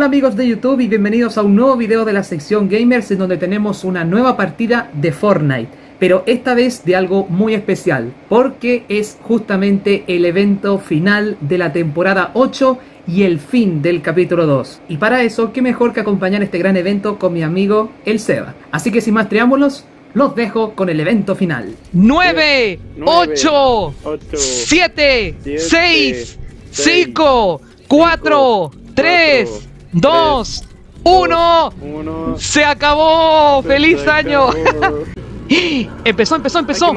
Hola amigos de YouTube y bienvenidos a un nuevo video de la sección Gamers en donde tenemos una nueva partida de Fortnite. Pero esta vez de algo muy especial, porque es justamente el evento final de la temporada 8 y el fin del capítulo 2. Y para eso, qué mejor que acompañar este gran evento con mi amigo el Seba. Así que sin más triángulos, los dejo con el evento final. 9, 8, 7, 6, 5, 4, 3, 2, 1. Se acabó. ¡Feliz año! empezó, empezó, empezó.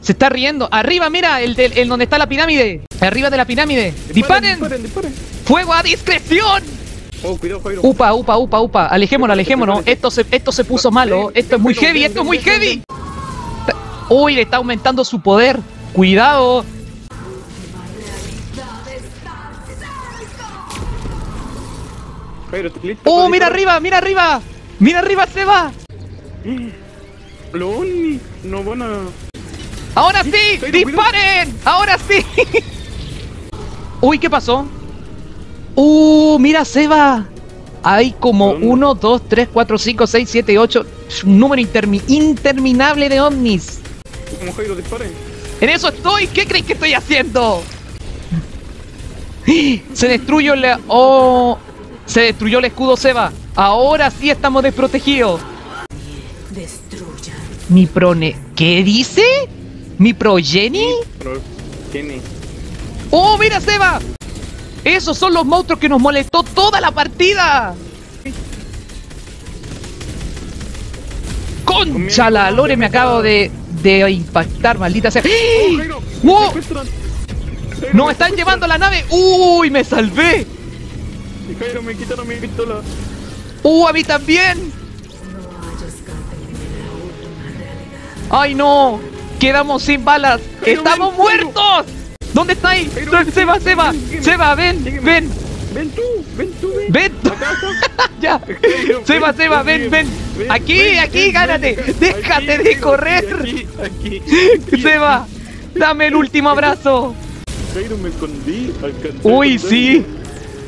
Se está riendo. Arriba, mira, el, el donde está la pirámide. Arriba de la pirámide. ¡Disparen! ¡Fuego a discreción! Oh, cuidado, Jairo. Upa, upa, upa, upa. Alejémonos, alejémonos. Esto se, esto se puso malo. Esto es muy heavy, esto es muy heavy. Uy, le está aumentando su poder. Cuidado. Jairo, ¿tú listo? ¡Oh, mira arriba, mira arriba! ¡Mira arriba, Seba! Loni, no van a. ¡Ahora sí! ¡Disparen! ¡Ahora sí! Uy, ¿qué pasó? ¡Uh! ¡Mira, Seba! Hay como ¿Dónde? 1, 2, 3, 4, 5, 6, 7, 8. Un número intermi- interminable de ovnis. Como Jairo, disparen. En eso estoy. ¿Qué crees que estoy haciendo? Se destruyó el... Oh... Se destruyó el escudo Seba. Ahora sí estamos desprotegidos. Mi prone... ¿Qué dice? ¿Mi progeny? Tiene. ¡Oh, mira Seba! Esos son los monstruos que nos molestó toda la partida. Concha la lore me acabo de, de impactar, maldita sea. ¡Oh, ¡Nos me están llevando la nave! ¡Uy, me salvé! Jairo, me quitaron mi pistola. ¡Uh, a mí también! ¡Ay, no! Quedamos sin balas. Jairo, ¡Estamos ven, muertos! ¿Dónde está ahí? Jairo, Seba, ven, Seba, ven, Seba, ven, ven. Seba, ven, ven, Ven tú, ven tú, ven. ven. Acá. ya. Seba, Seba, ven, ven. Aquí, aquí, gánate. Déjate aquí, de correr. Aquí, aquí, aquí. Seba, dame el último abrazo. Jairo, me escondí. Uy, sí.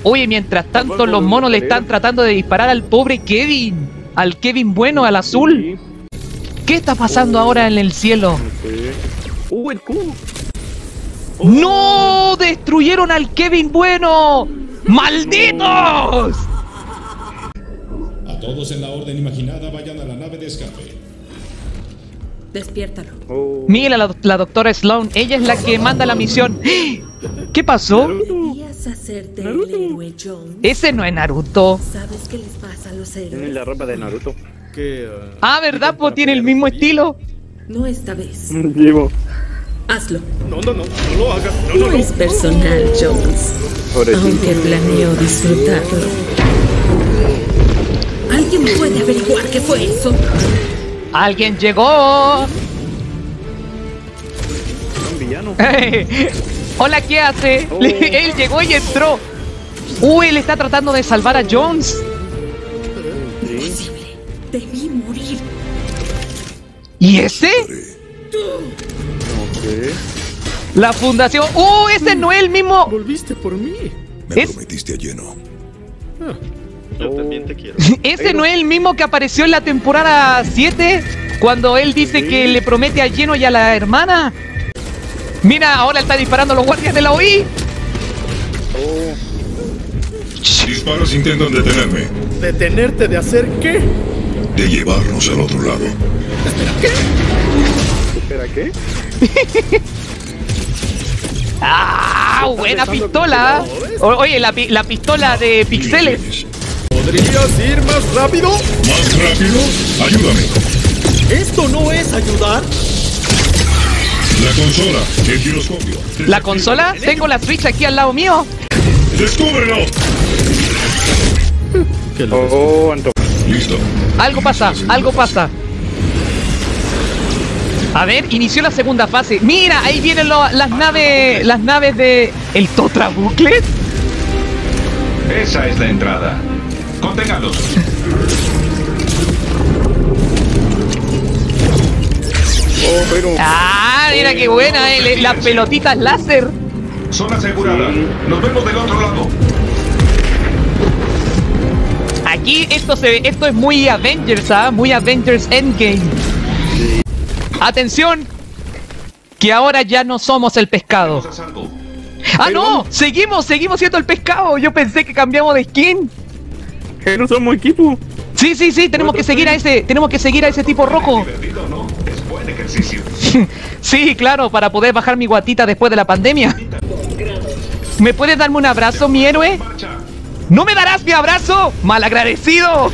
Oye, mientras tanto los monos le están tratando de disparar al pobre Kevin. Al Kevin bueno, al azul. ¿Qué está pasando ahora en el cielo? no. Uh, el cubo. ¡No! ¡Destruyeron al Kevin bueno! ¡Malditos! A todos en la orden imaginada vayan a la nave de escape. Despiértalo. Oh. Mira la, la doctora Sloan, ella es la que manda la misión. ¿Qué pasó? Deberías hacerte el Naruto. héroe, Jones. Ese no es Naruto. ¿Sabes qué les pasa a los Tiene héroes? la ropa de Naruto. Ah, ¿verdad? Pues tiene el mismo estilo. No esta vez. Llevo. Hazlo. No, no, no, no lo hagas. No, No no, no. es personal, Jones. Aunque planeo disfrutarlo. ¿Alguien puede averiguar qué fue eso? Alguien llegó. Un villano. Hola, ¿qué hace? Oh. Él llegó y entró. Uy, él está tratando de salvar a Jones. Imposible. Debí morir. ¿Y ese? Ok. La fundación. ¡Uh! Ese no es el mismo. Volviste por mí. Me Es- prometiste a lleno. Yo también te quiero. Ese no es el mismo que apareció en la temporada 7. Cuando él dice Sí. que le promete a Lleno y a la hermana. Mira, ahora está disparando a los guardias de la OI. Oh. Disparos intentan detenerme. ¿Detenerte de hacer qué? De llevarnos al otro lado. ¿Espera qué? ¡Ah! ¡Buena pistola! O- oye, la, la pistola de pixeles. ¿Podrías ir más rápido? ¿Más rápido? Ayúdame. ¿Esto no es ayudar? La consola. El giroscopio. ¿La consola? Tengo la Switch aquí al lado mío. ¡Descúbrelo! Oh, Anto. Listo. Algo pasa, algo pasa. A ver, inició la segunda fase. Mira, ahí vienen lo- las naves, las naves de el Totrabucles. Esa es la entrada. Conténganlos. Oh, pero. Ah, mira qué buena, eh, las pelotitas láser. Zona asegurada. Nos vemos del otro lado. aquí esto se esto es muy Avengers, ¿ah? Muy Avengers Endgame. Atención, que ahora ya no somos el pescado. Ah, no, seguimos, seguimos siendo el pescado. Yo pensé que cambiamos de skin. Que no somos equipo. Sí, sí, sí, tenemos que seguir a ese, tenemos que seguir a ese tipo rojo. Divertido, ¿no? Ejercicio. Sí, claro, para poder bajar mi guatita después de la pandemia. ¿Me puedes darme un abrazo, mi héroe? Marcha. ¿No me darás mi abrazo? ¡Malagradecido!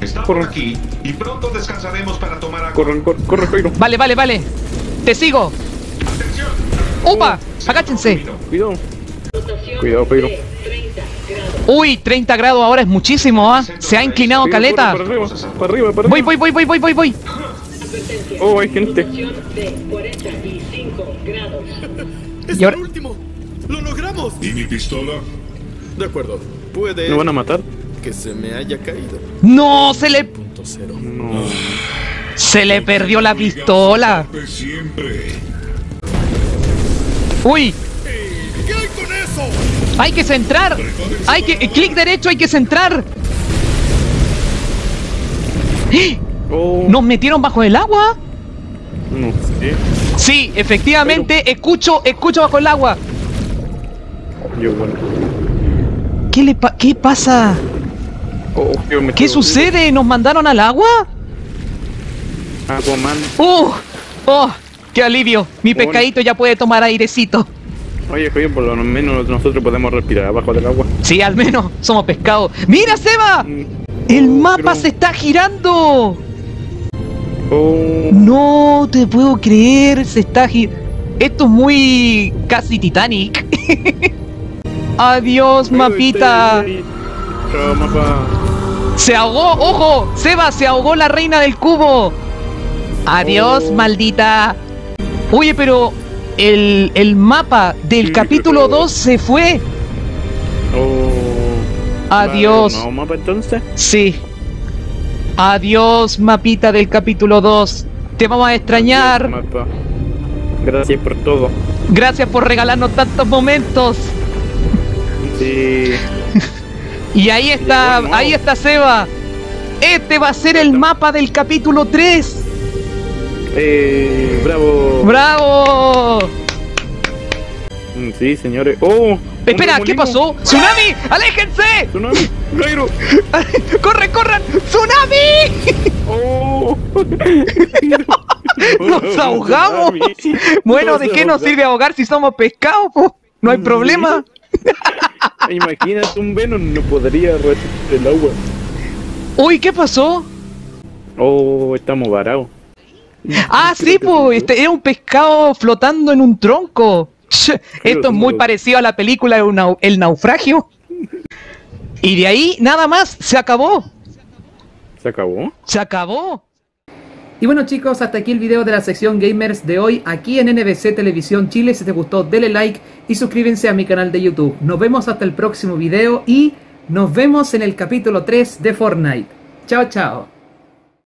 Está por aquí y pronto descansaremos para tomar agua. Corre, corre, corre, Jairo. Vale, vale, vale. Te sigo. Atención. ¡Upa! Agáchense. Cuidado. Cuidado, Jairo. Uy, 30 grados ahora es muchísimo, ¿ah? Se ha inclinado caleta. corre, Para arriba, para arriba, para Voy, arriba. voy, voy, voy, voy, voy, Oh, hay gente. ¡Es el último! ¡Lo logramos! ¿Y mi pistola? De acuerdo. Puede ¿Me van a matar? que se me haya caído. No, se le Punto cero. No. se le perdió la pistola. Siempre. Uy, ¿Qué hay con eso? hay que centrar. Hay que clic derecho, hay que centrar. ¡Eh! Oh, ¿Nos metieron bajo el agua? no sé. Sí, efectivamente, escucho, escucho bajo el agua. Yo, bueno. ¿Qué le pa- qué pasa? Oh, me ¿Qué sucede? ¿Nos mandaron al agua? Aquaman. ¡Uh! ¡Oh! ¡Qué alivio! Mi pescadito ya puede tomar airecito. Oye, Jairo, por lo menos nosotros podemos respirar abajo del agua. Sí, al menos somos pescados. ¡Mira, Seba! Mm. ¡El Oh, mapa pero- se está girando! Oh, No te puedo creer, se está. Esto es muy casi Titanic. Adiós, mapita. Chao, mapa. Se ahogó, ojo, Seba, se ahogó la reina del cubo. Adiós, Oh. maldita. Oye, pero el, el mapa del Sí, capítulo pero- 2 se fue. Oh. Adiós. Vale, no, mapa entonces. Sí. Adiós, mapita del capítulo 2. Te vamos a extrañar. Adiós, mapa. Gracias por todo. Gracias por regalarnos tantos momentos. Sí. Y ahí está, Llegó ahí está Seba. Este va a ser el mapa del capítulo 3. Eh, bravo. ¡Bravo! Mm, Sí, señores. Oh. Espera, ¿qué pasó? ¡Tsunami! ¡Aléjense! Tsunami. Jairo. ¡Corre, corran! ¡Tsunami! Oh. ¡Nos ahogamos! Bueno, ¿de qué nos sirve ahogar si somos pescados? po? No hay problema. Imagínate un Venom no podría resistir el agua. Uy, ¿qué pasó? Oh, estamos varados. Ah, sí, pues, este era un pescado flotando en un tronco. Esto es muy parecido a la película El nau- El naufragio. Y de ahí nada más, se acabó. ¿Se acabó? Se acabó. Y bueno chicos, hasta aquí el video de la sección Gamers de hoy aquí en NBC Televisión Chile. Si te gustó, dele like y suscríbense a mi canal de YouTube. Nos vemos hasta el próximo video y nos vemos en el capítulo 3 de Fortnite. Chao, chao.